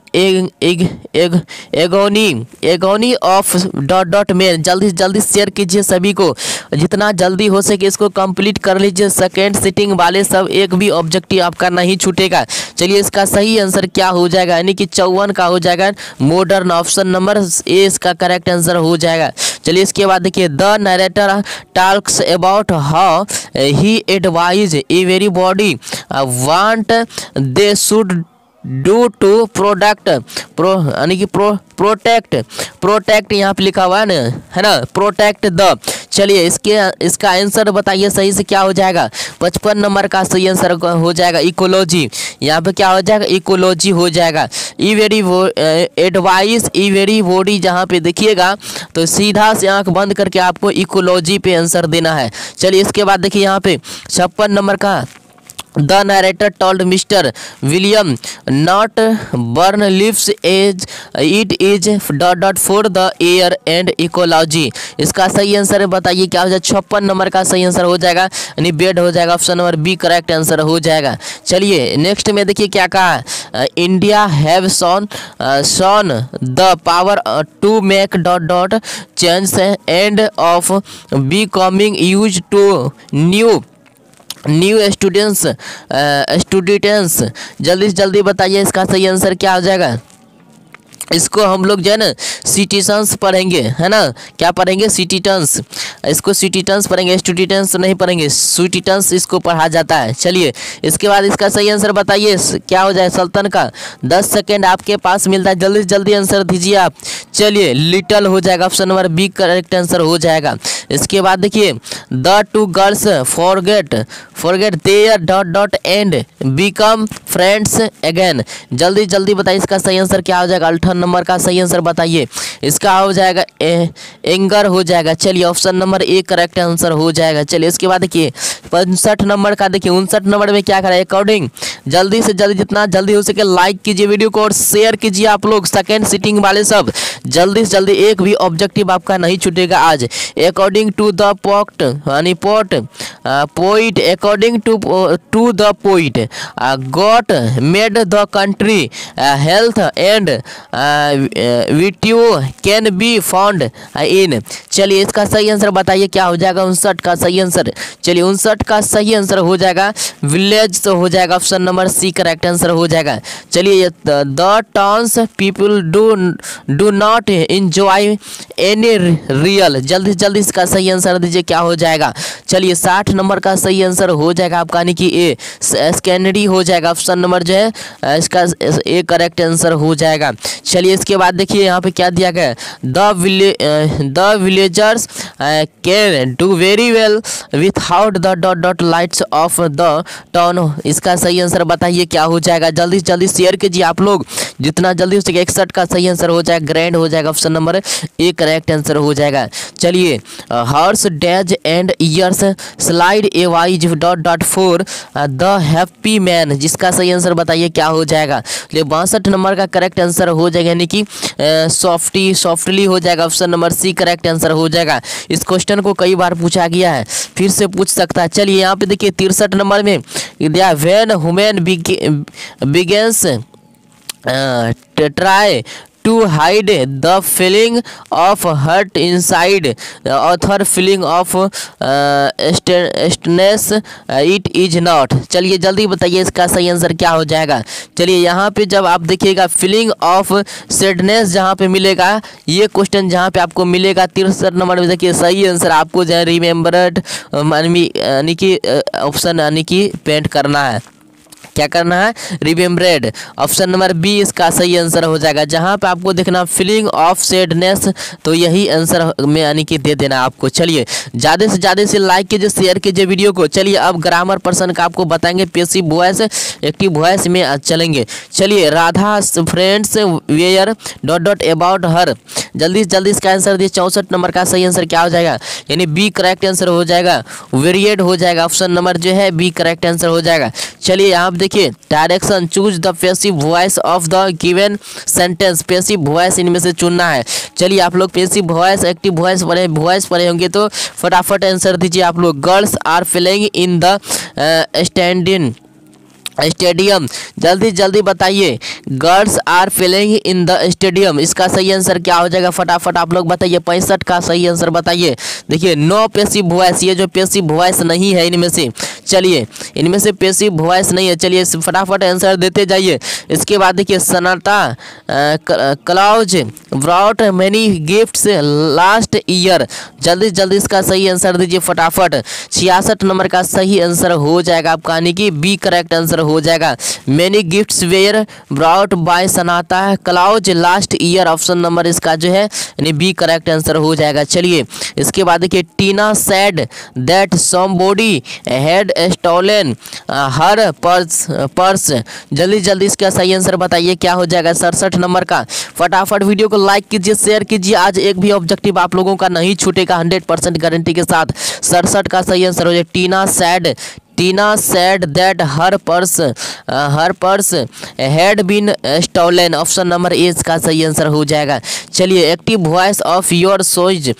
agony agony of dot dot men जल्दी जल्दी शेयर कीजिए सभी को। जितना जल्दी हो सके इसको कंप्लीट कर लीजिए। सेकेंड सिटिंग वाले सब एक भी ऑब्जेक्टिव आपका नहीं छूटेगा। चलिए इसका सही आंसर क्या हो जाएगा? यानी कि चौवन का हो जाएगा। मॉडर्न ऑप्शन नंबर ए इसका करेक्ट आंसर हो जाएगा। चलिए इसके बाद देखिए the narrator talks about how he advise everybody want they should do to product pro यानी कि प्रो प्रोटेक्ट प्रोटेक्ट यहाँ पे लिखा हुआ है ना है ना? प्रोटेक्ट द चलिए, इसके, इसका आंसर बताइए सही से क्या हो जाएगा? पचपन नंबर का सही आंसर हो जाएगा इकोलॉजी यहाँ पे क्या हो जाएगा? इकोलॉजी हो जाएगा. E very advice everybody जहाँ पे देखिएगा तो सीधा से आँख बंद करके आपको इकोलॉजी पे आंसर देना है। चलिए, इसके बाद देखिए यहाँ पे छप्पन नंबर का the narrator told Mister William not burn leaves as it is dot dot for the air and ecology इसका सही आंसर बताइए, क्या हो जाए? छप्पन नंबर का सही आंसर हो जाएगा, यानी बेड हो जाएगा option number B correct answer हो जाएगा। चलिए नेक्स्ट में देखिए क्या कहा। India have sown sown the power to make dot dot change and of be coming use to new new students students जल्दी से जल्दी बताइए इसका सही आंसर क्या हो जाएगा? इसको हम लोग जो है ना सिटीजन्स पढ़ेंगे, है ना? क्या पढ़ेंगे? सिटीटन्स इसको सिटीटन्स पढ़ेंगे स्टूडेंट्स नहीं पढ़ेंगे सिटीटन्स इसको पढ़ा जाता है। चलिए, इसके बाद इसका सही आंसर बताइए, क्या हो जाए सल्तन का? दस सेकेंड आपके पास मिलता है, जल्दी से जल्दी आंसर दीजिए आप। चलिए लिटल हो जाएगा option number B correct answer हो जाएगा। इसके बाद देखिए the two girls forget forget their dot dot and become friends again जल्दी जल्दी बताइए इसका सही आंसर क्या हो जाएगा? अल्ठन नंबर का सही आंसर बताइए। इसका हो जाएगा ए, एंगर हो जाएगा। चलिए option number A correct answer हो जाएगा। चलिए इसके बाद देखिए उनसठ नंबर का देखिए उनसठ नंबर में क्या करा? अकॉर्डिंग जल्दी से जल्दी जितना जल्दी हो सके लाइक कीजिए वीडियो को और शेयर कीजिए आप लोग। सेकेंड सीटिंग वाले सब जल्दी से जल्दी एक भी ऑब्जेक्टिव आपका नहीं छूटेगा आज। अकॉर्डिंग टू द पॉक्ट यानी pot poet according to to the poet God made the country health and video can be found in चलिए इसका सही आंसर बताइए, क्या हो जाएगा? उनसठ का सही आंसर चलिए उनसठ का सही आंसर हो जाएगा। विलेज तो हो जाएगा option number C correct answer हो जाएगा। चलिए the towns people do do not enjoy any real जल्दी से जल्दी इसका सही आंसर दीजिए, क्या हो जाएगा? चलिए साठ नंबर का सही आंसर हो जाएगा आपका, यानी कि ए स्कैनडी हो जाएगा। ऑप्शन नंबर जो है, इसका ए करेक्ट आंसर हो जाएगा। चलिए इसके बाद देखिए यहाँ पे क्या दिया गया villa the villagers can do very well without the dot dot lights of the town इसका सही आंसर बताइए, क्या हो जाएगा? जल्दी से जल्दी शेयर कीजिए आप लोग। जितना जल्दी हो सके इकसठ का सही आंसर हो जाएगा ग्रैंड हो जाएगा option number A correct answer हो जाएगा। चलिए hours days and years slide a wise dot dot for the happy man जिसका सही आंसर बताइए, क्या हो जाएगा? बासठ नंबर का करेक्ट आंसर हो जाएगा। यानी कि सॉफ्टी सॉफ्टली हो जाएगा option number C correct answer हो जाएगा। इस क्वेश्चन को कई बार पूछा गया है, फिर से पूछ सकता है। चलिए, यहाँ पे देखिए, तिरसठ नंबर में दिया when human beings try to hide the feeling of hurt inside. The author feeling of uh, uh, it is not. चलिए जल्दी बताइए इसका सही आंसर क्या हो जाएगा? चलिए यहाँ पे जब आप देखिएगा फीलिंग ऑफ़ सेडनेस जहाँ पे मिलेगा ये क्वेश्चन जहाँ पे आपको मिलेगा तिरसठ नंबर में देखिए सही आंसर आपको जो है रिमेम्बर्ड यानी कि ऑप्शन यानी कि पेंट करना है। क्या करना है? रिमेम्बरेड ऑप्शन नंबर बी इसका सही आंसर हो जाएगा। जहाँ पे आपको देखना फीलिंग ऑफ़ सेडनेस तो यही आंसर में यानी कि दे देना आपको। चलिए, ज़्यादा से ज़्यादा से लाइक कीजिए शेयर कीजिए वीडियो को। चलिए, अब ग्रामर पर्सन का आपको बताएँगे पेसिव वॉयस एक्टिव वॉयस में चलेंगे। चलिए, Radha friends were dot dot about her जल्दी से जल्दी इसका आंसर दिए चौंसठ नंबर का सही आंसर क्या हो जाएगा? यानी बी करेक्ट आंसर हो जाएगा। वेरिएड हो जाएगा। ऑप्शन नंबर जो है बी करेक्ट आंसर हो जाएगा। चलिए, आप देखिए direction choose the passive voice of the given sentence passive voice इनमें से चुनना है। चलिए, आप लोग पेसिव वॉइस एक्टिव वॉइस पढ़े वॉइस पढ़े होंगे तो फटाफट आंसर दीजिए आप लोग। Girls are playing in the standing stadium. जल्दी जल्दी बताइए, girls are filling in the stadium? इसका सही आंसर क्या हो जाएगा? फटाफट आप लोग बताइए, पैंसठ का सही आंसर बताइए। देखिए, नो पेसिव वॉइस, ये जो पेसिव वॉइस नहीं है इनमें से, चलिए, इनमें से पेसिव वॉइस नहीं है, चलिए फटाफट आंसर देते जाइए। इसके बाद देखिए Santa Claus brought many gifts last year. जल्दी जल्दी इसका सही आंसर दीजिए फटाफट। छियासठ नंबर का सही आंसर हो जाएगा आपका, यानी कि बी करेक्ट आंसर हो जाएगा। Many gifts were brought by Santa Claus last year option number इसका जो है, यानी बी करेक्ट आंसर हो जाएगा। चलिए, इसके बाद देखिए Tina said that somebody had stolen her purse purse जल्दी जल्दी इसका सही आंसर बताइए, क्या हो जाएगा सड़सठ नंबर का। फटाफट वीडियो को लाइक कीजिए शेयर कीजिए। आज एक भी ऑब्जेक्टिव आप लोगों का नहीं छूटेगा हंड्रेड परसेंट गारंटी के साथ। सड़सठ का सही आंसर हो जाए। Tina said Tina said that her purse her purse had been stolen option number A इसका सही आंसर हो जाएगा। चलिए active voice of your shoes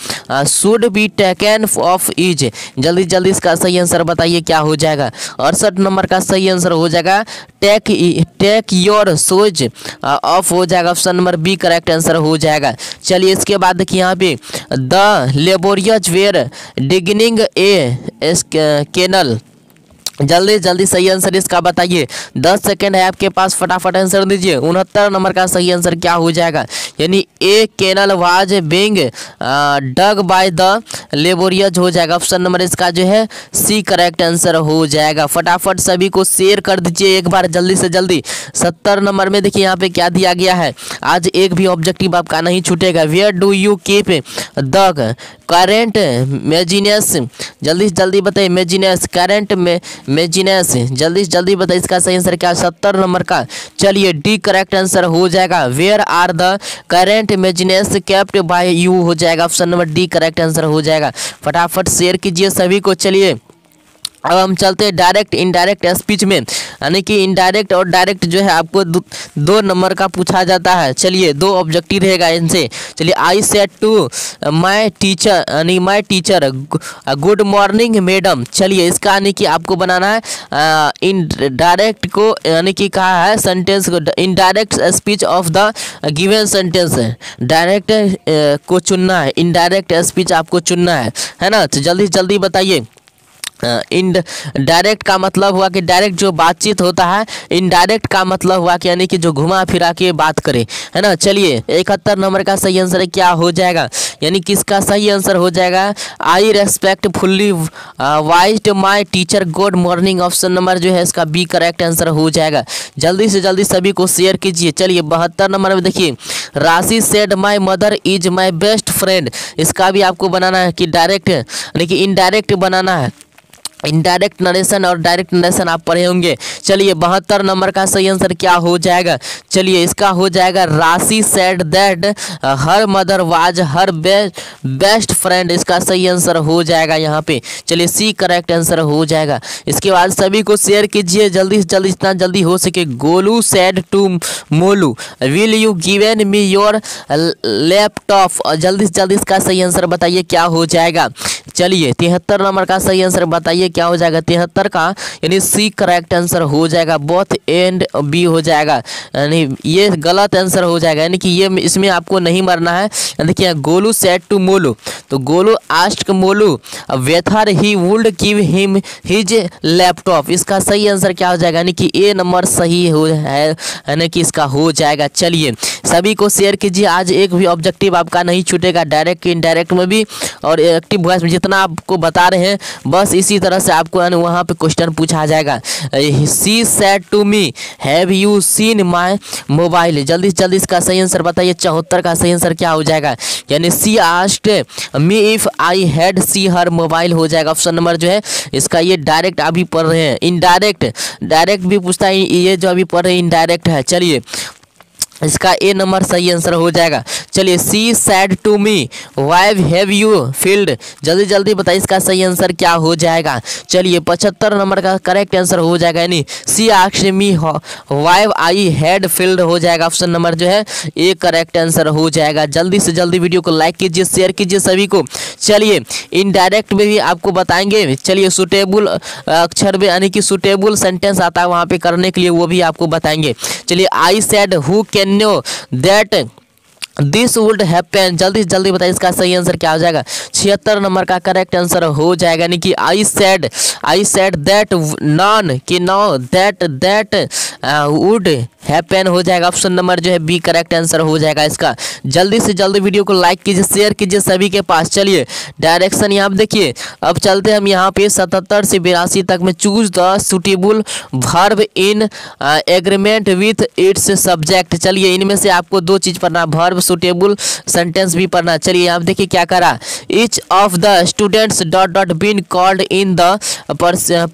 should be taken off is जल्दी जल्दी इसका सही आंसर बताइए, क्या हो जाएगा? अड़सठ नंबर का सही आंसर हो जाएगा। Take take your choice off हो जाएगा। Option number B correct answer हो जाएगा। चलिए, इसके बाद देखिए यहाँ पे। The labourers were digging a canal जल्दी जल्दी सही आंसर इसका बताइए। दस सेकंड है आपके पास, फटाफट आंसर दीजिए। उनहत्तर नंबर का सही आंसर क्या हो जाएगा? यानी a canal was being dug by the labourers हो जाएगा। ऑप्शन नंबर इसका जो है सी करेक्ट आंसर हो जाएगा। फटाफट सभी को शेयर कर दीजिए एक बार, जल्दी से जल्दी। सत्तर नंबर में देखिए, यहाँ पे क्या दिया गया है? आज एक भी ऑब्जेक्टिव आपका नहीं छूटेगा। Where do you keep the current magazines जल्दी से जल्दी बताइए मेजिनेस करेंट में मेजिनेस जल्दी से जल्दी बताइए इसका सही आंसर क्या सत्तर नंबर का। चलिए डी करेक्ट आंसर हो जाएगा। Where are the current magazines kept by you हो जाएगा। Option number D correct answer हो जाएगा। फटाफट शेयर कीजिए सभी को। चलिए। अब हम चलते हैं डायरेक्ट इनडायरेक्ट स्पीच में। यानी कि इनडायरेक्ट और डायरेक्ट जो है आपको दो, नंबर का पूछा जाता है। चलिए दो ऑब्जेक्टिव रहेगा इनसे। चलिए I said to my teacher यानी my teacher good morning madam चलिए इसका यानी कि आपको बनाना है इन डायरेक्ट को यानी कि कहा है सेंटेंस को indirect speech of the given sentence direct को चुनना है इनडायरेक्ट स्पीच आपको चुनना है। है ना? तो जल्दी जल्दी बताइए। इन डायरेक्ट का मतलब हुआ कि डायरेक्ट जो बातचीत होता है इनडायरेक्ट का मतलब हुआ कि यानी कि जो घुमा फिरा के बात करे, है ना? चलिए, इकहत्तर नंबर का सही आंसर क्या हो जाएगा? यानी किसका सही आंसर हो जाएगा? I respectfully wished my teacher good morning option number जो है इसका बी करेक्ट आंसर हो जाएगा। जल्दी से जल्दी सभी को शेयर कीजिए। चलिए, बहत्तर नंबर में देखिए। Rashi said my mother is my best friend इसका भी आपको बनाना है कि डायरेक्ट यानी कि इनडायरेक्ट बनाना है। इनडायरेक्ट नरेशन और डायरेक्ट नरेशन आप पढ़े होंगे। चलिए, बहत्तर नंबर का सही आंसर क्या हो जाएगा? चलिए, इसका हो जाएगा Rashi said that her mother was her best best friend इसका सही आंसर हो जाएगा यहाँ पे। चलिए सी करेक्ट आंसर हो जाएगा। इसके बाद सभी को शेयर कीजिए। जल्दी से जल्दी जितना जल्दी हो सके। Golu said to Molu will you given me your laptop जल्दी से जल्दी इसका सही आंसर बताइए, क्या हो जाएगा? चलिए, तिहत्तर नंबर का सही आंसर बताइए क्या हो जाएगा? तिहत्तर का, यानी सी करेक्ट आंसर हो जाएगा। बोथ एंड बी हो जाएगा। यानी ये गलत आंसर हो जाएगा। यानी कि ये इसमें आपको नहीं मरना है। देखिए गोलू सेट टू मोलू तो Golu asked Molu whether he would give him his laptop इसका सही आंसर क्या हो जाएगा? यानी कि ए नंबर सही हो है। यानी कि इसका हो जाएगा। चलिए, सभी को शेयर कीजिए। आज एक भी ऑब्जेक्टिव आपका नहीं छूटेगा। डायरेक्ट इनडायरेक्ट में भी और एक्टिव वॉइस में जितना आपको बता रहे हैं, बस इसी तरह से आपको वहाँ पे क्वेश्चन पूछा जाएगा। She said to me have you seen my mobile जल्दी जल्दी इसका सही आंसर बताइए। चौहत्तर का सही आंसर क्या हो जाएगा? यानी she asked me if I had seen her mobile हो जाएगा ऑप्शन नंबर जो है, इसका ये डायरेक्ट अभी पढ़ रहे हैं। इनडायरेक्ट डायरेक्ट भी पूछता है, ये जो अभी पढ़ रहे हैं इनडायरेक्ट है। चलिए इसका ए नंबर सही आंसर हो जाएगा। चलिए she said to me why have you failed जल्दी जल्दी बताइए इसका सही आंसर क्या हो जाएगा। चलिए, पचहत्तर नंबर का करेक्ट आंसर हो जाएगा, यानी सी आक्ष मी वाइव आई हैड फ़ील्ड हो जाएगा ऑप्शन नंबर जो है ए करेक्ट आंसर हो जाएगा। जल्दी से जल्दी वीडियो को लाइक कीजिए शेयर कीजिए सभी को। चलिए इनडायरेक्ट में भी आपको बताएँगे। चलिए सुटेबुल अक्षर में, यानी कि सुटेबुल सेंटेंस आता है, वहाँ पे करने के लिए वो भी आपको बताएँगे। चलिए I said who can know that this would happen जल्दी से जल्दी बताइए इसका सही आंसर क्या हो जाएगा? छिहत्तर नंबर का करेक्ट आंसर हो जाएगा। यानी कि I said I said that none कि no that that would happen हो जाएगा। ऑप्शन नंबर जो है बी करेक्ट आंसर हो जाएगा इसका। जल्दी से जल्दी वीडियो को लाइक कीजिए शेयर कीजिए सभी के पास। चलिए डायरेक्शन यहाँ देखिए। अब चलते हम यहाँ पे सतहत्तर से बिरासी तक में। Choose the suitable verb in agreement with its subject चलिए, इनमें से आपको दो चीज़ पढ़ना वर्ब सुटेबल सेंटेंस भी पढ़ना। चलिए यहाँ देखिए क्या करा। Each of the students dot dot been called in the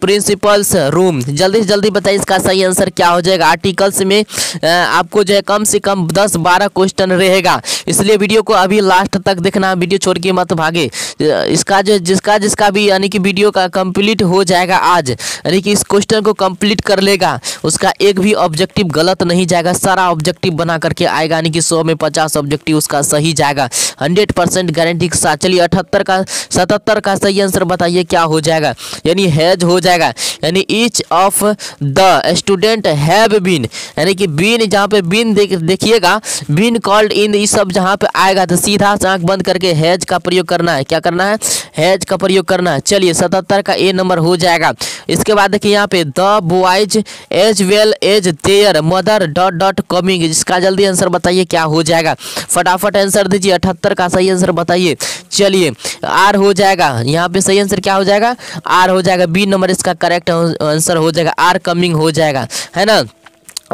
principal's room जल्दी से जल्दी बताइए इसका सही आंसर क्या हो जाएगा। आर्टिकल्स में आपको जो है कम से कम दस बारह क्वेश्चन रहेगा। इसलिए वीडियो को अभी लास्ट तक देखना। वीडियो छोड़ के मत भागे। इसका जो, जिसका जिसका भी यानी कि वीडियो का कंप्लीट हो जाएगा आज। यानी कि इस क्वेश्चन को कंप्लीट कर लेगा। उसका एक भी ऑब्जेक्टिव गलत नहीं जाएगा। सारा ऑब्जेक्टिव बना करके आएगा। यानी कि सौ में पचास ऑब्जेक्टिव उसका सही जाएगा। हंड्रेड परसेंट गारंटी के साथ। चलिए अठहत्तर का, सतहत्तर का सही आंसर बताइए, क्या हो जाएगा? यानी हैज़ हो जाएगा। यानी each of the student have been यानी कि बीन जहाँ पे बीन देखिएगा बीन कॉल्ड इन ये सब जहाँ पे आएगा तो सीधा आँख बंद करके हैज़ का प्रयोग करना है। क्या करना है? हैज़ का प्रयोग करना है। चलिए, सतहत्तर का ए नंबर हो जाएगा। इसके बाद देखिए यहाँ पे the boys as well as their mother dot dot coming इसका जल्दी आंसर बताइए, क्या हो जाएगा? फटाफट आंसर दीजिए, अठहत्तर का सही आंसर बताइए। चलिए आर हो जाएगा। यहाँ पे सही आंसर क्या हो जाएगा? आर हो जाएगा बी नंबर इसका करेक्ट आंसर हो जाएगा। आर कमिंग हो जाएगा, है ना?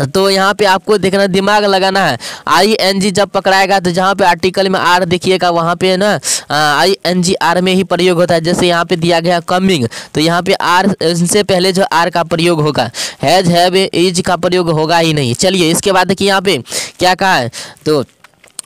तो यहाँ पे आपको देखना, दिमाग लगाना है। आई एन जी जब पकड़ाएगा तो जहाँ पे आर्टिकल में आर देखिएगा, वहाँ पे ना आई एन जी आर में ही प्रयोग होता है। जैसे यहाँ पे दिया गया कमिंग तो यहाँ पे आर से पहले जो आर का प्रयोग होगा हैज़ हैव इज़ का प्रयोग होगा ही नहीं। चलिए, इसके बाद देखिए यहाँ पे क्या कहा है? तो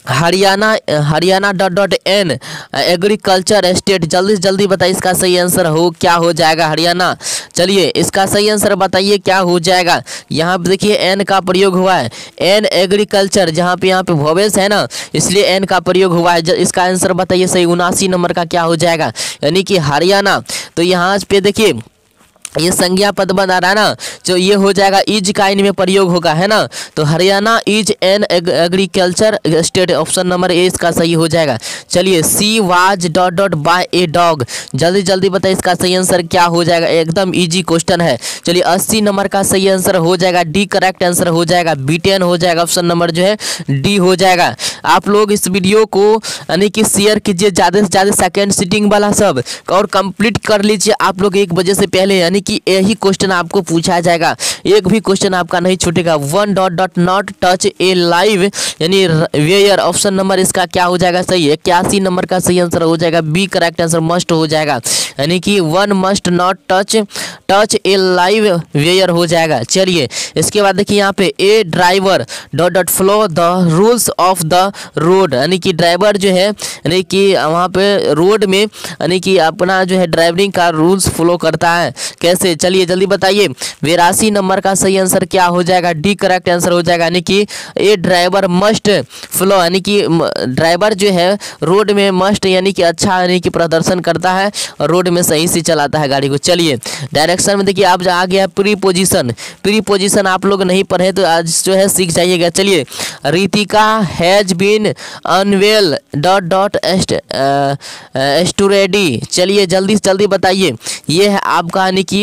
Haryana Haryana dot dot an agriculture state जल्दी से जल्दी बताइए इसका सही आंसर हो, क्या हो जाएगा हरियाणा? चलिए, इसका सही आंसर बताइए, क्या हो जाएगा? यहाँ पे देखिए एन का प्रयोग हुआ है। एन एग्रीकल्चर जहाँ पे यहाँ पे भवेश है ना, इसलिए एन का प्रयोग हुआ है। इसका आंसर बताइए सही, उनासी नंबर का क्या हो जाएगा? यानी कि हरियाणा। तो यहाँ पे देखिए ये संज्ञा पद बना रहा है ना, जो ये हो जाएगा इज़ का इनमें प्रयोग होगा, है ना? तो Haryana is an agriculture state option number A, इसका सही हो जाएगा। चलिए, she was dot dot by a dog. जल्दी जल्दी बताइए इसका सही आंसर क्या हो जाएगा? एकदम इजी क्वेश्चन है। चलिए, अस्सी नंबर का सही आंसर हो जाएगा, डी करेक्ट आंसर हो जाएगा, बी टेन हो जाएगा ऑप्शन नंबर जो है, डी हो जाएगा। आप लोग इस वीडियो को, यानी कि शेयर कीजिए, ज़्यादा से ज़्यादा सेकेंड सीटिंग वाला सब, और कंप्लीट कर लीजिए। आप लोग एक बजे से पहले, यानी कि यही क्वेश्चन आपको पूछा जाएगा। एक भी क्वेश्चन आपका नहीं छूटेगा। One dot dot not touch a live यानी वेयर ऑप्शन नंबर इसका क्या हो जाएगा? सही इक्यासी नंबर का सही आंसर हो जाएगा। बी करेक्ट आंसर मस्ट हो जाएगा। यानी कि one must not touch touch a live wire हो जाएगा। चलिए, इसके बाद देखिए यहाँ पे a driver dot dot follow the rules of the road यानी कि ड्राइवर जो है, यानी कि वहाँ पे रोड में, यानी कि अपना जो है ड्राइवरिंग का रूल्स फॉलो करता है। कैसे? चलिए, जल्दी बताइए बेरासी नंबर का सही आंसर क्या हो जाएगा? डी करेक्ट आंसर हो जाएगा, यानी कि ए, ड्राइवर मस्ट फ्लो, यानी कि ड्राइवर जो है, रोड में मस्ट, यानी कि अच्छा यानी कि प्रदर्शन करता है, रोड में सही से चलाता है गाड़ी को। चलिए, डायरेक्शन में देखिए, आप आ गया प्री पोजिशन प्री पोजिशन आप लोग नहीं पढ़े तो आज जो है सीख जाइएगा। चलिए, Ritika has been unwell, dot dot study चलिए, जल्दी जल्दी बताइए, ये है आपका, यानी कि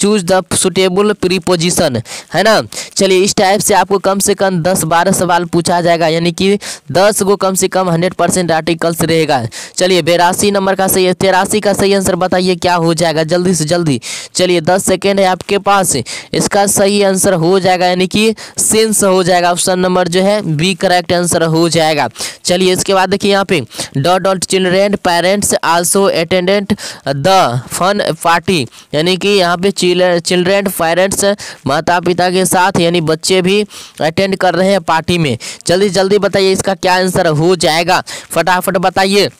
चूज़ द सुटेबल प्रीपोजिशन है ना? चलिए, इस टाइप से आपको कम से कम दस, बारह सवाल पूछा जाएगा, यानी कि दस को कम से कम हंड्रेड परसेंट आर्टिकल्स रहेगा। चलिए, बेरासी नंबर का सही तिरासी का सही आंसर बताइए, क्या हो जाएगा? जल्दी से जल्दी। चलिए, दस सेकेंड है आपके पास, इसका सही आंसर हो जाएगा, यानी कि सेंस हो जाएगा। ऑप्शन नंबर जो है बी करेक्ट आंसर हो जाएगा। चलिए, इसके बाद देखिए यहाँ पे dot dot children parents also attended the fun party यानी कि यहाँ पे चिल्ड्रेन पेरेंट्स माता पिता के साथ यानी बच्चे भी अटेंड कर रहे हैं पार्टी में। जल्दी जल्दी बताइए इसका क्या आंसर हो जाएगा? फटाफट बताइए।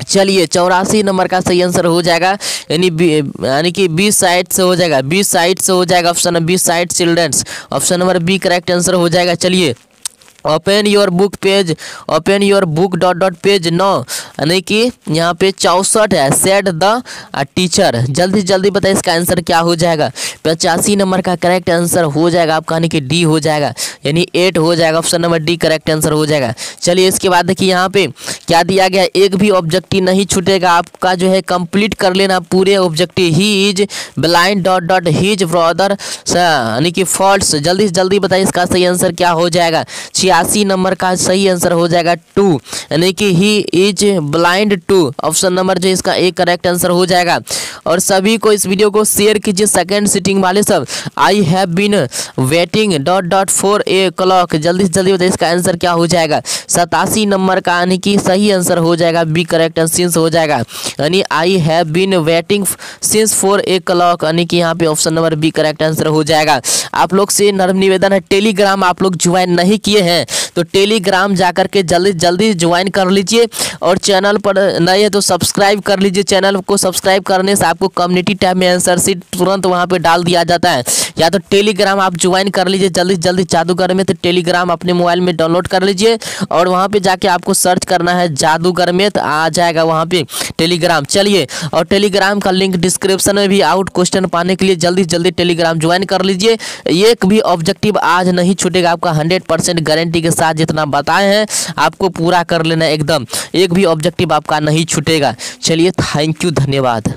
चलिए, चौरासी नंबर का सही आंसर हो जाएगा। यानी यानी कि बीस साइड से हो जाएगा। बीस साइड से हो जाएगा option besides children's option number B correct answer हो जाएगा। चलिए। Open your book page open your book dot dot page नौ यानी कि यहाँ पे चौसठ है सेट द टीचर जल्दी जल्दी बताइए इसका आंसर क्या हो जाएगा? पचासी नंबर का करेक्ट आंसर हो जाएगा, आपका यानी कि डी हो जाएगा. यानी एट हो जाएगा option number D correct answer हो जाएगा. चलिए इसके बाद देखिए यहाँ पे क्या दिया गया एक भी ऑब्जेक्टिव नहीं छूटेगा, आपका जो है कंप्लीट कर लेना पूरे objective he is blind dot dot his brother यानी कि फॉल्ट जल्दी से जल्दी बताइए इसका सही आंसर क्या हो जाएगा? छियासी नंबर का सही आंसर हो जाएगा टू। यानी कि he is blind too option number जो इसका एक करेक्ट आंसर हो जाएगा। और सभी को इस वीडियो को शेयर कीजिए सेकेंड सीटिंग वाले सब। I have been waiting dot dot four o'clock जल्दी से जल्दी बताइए इसका आंसर क्या हो जाएगा। सतासी नंबर का, यानी कि सही आंसर हो जाएगा। बी करेक्ट सिंस हो जाएगा। यानी I have been waiting since four o'clock यानी कि यहाँ पे option number B correct answer हो जाएगा। आप लोग से नर्म निवेदन है टेलीग्राम आप लोग ज्वाइन नहीं किए हैं। हैं तो टेलीग्राम जाकर के जल्दी जल्दी ज्वाइन कर लीजिए और चैनल पर नए हैं तो सब्सक्राइब कर लीजिए। चैनल को सब्सक्राइब करने से आपको कम्युनिटी टैब में आंसर सीट तुरंत वहाँ पे डाल दिया जाता है। या तो टेलीग्राम आप ज्वाइन कर लीजिए जल्दी जल्दी जादूगर में तो टेलीग्राम अपने मोबाइल में डाउनलोड कर लीजिए और वहाँ पे जाके आपको सर्च करना है जादूगर में तो आ जाएगा वहाँ पे टेलीग्राम चलिए, और टेलीग्राम का लिंक डिस्क्रिप्शन में भी आउट क्वेश्चन पाने के लिए जल्दी जल्दी टेलीग्राम ज्वाइन कर लीजिए। एक भी ऑब्जेक्टिव आज नहीं छूटेगा, आपका हंड्रेड परसेंट गारंटी के साथ जितना बताए हैं, आपको पूरा कर लेना एकदम। एक भी ऑब्जेक्टिव आपका नहीं छूटेगा। चलिए थैंक यू धन्यवाद।